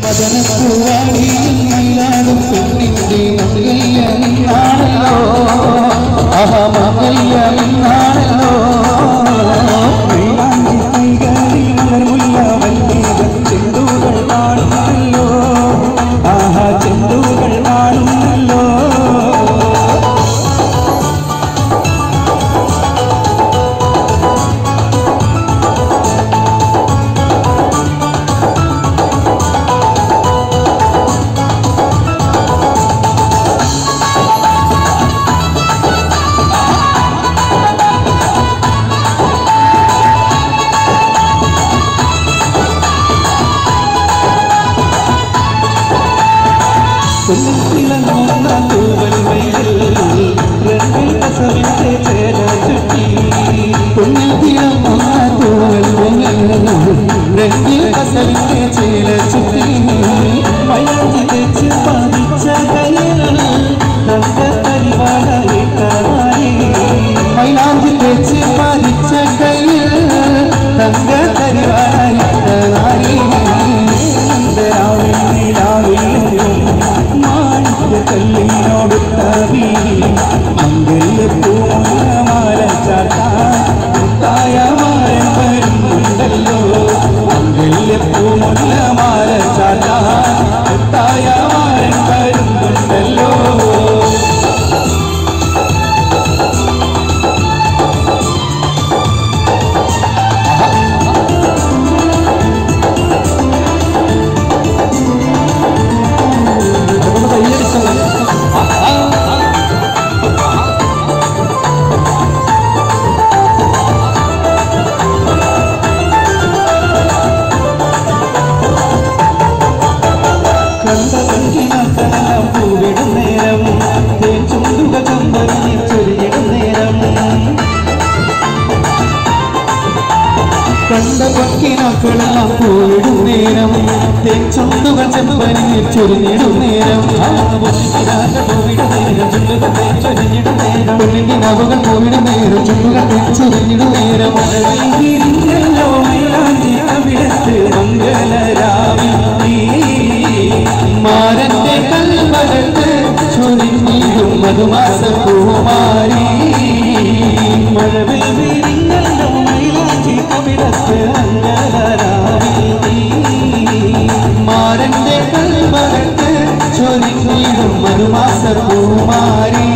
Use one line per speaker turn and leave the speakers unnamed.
മദനപ്പൂവാടിയിൽ മയിലാടും പെണ്ണിന്റെ മംഗല്യമിന്നാണല്ലോ ആഹ തിളങ്ങുന്ന തൂവൽ വെയിൽ രണ്ടിൽ കസവിന്റെ ചേര ചുറ്റി. കുഞ്ഞിൽ തിളങ്ങുന്ന തൂവൽ കണ്ട പക്കിനാക്കളെല്ലാം പോയിടും നേരം. തേൻ ചുണ്ടുകൾ ചെമ്പരിൽ ചൊരിഞ്ഞിടും നേരം. പെണ്ണിന്റെ നവുകൾ പോയിടും നേരം. ചുണ്ടുകൾ തേൻ ചൊരിഞ്ഞിടും നേരം. മാരന്റെ കൽവരത്ത് ചൊരിഞ്ഞിടും മധുമാസ പൂമാരി മാരന്റെ കൽവരത്ത് ചൊരിഞ്ഞിടും മധുമാസ പൂമാരി.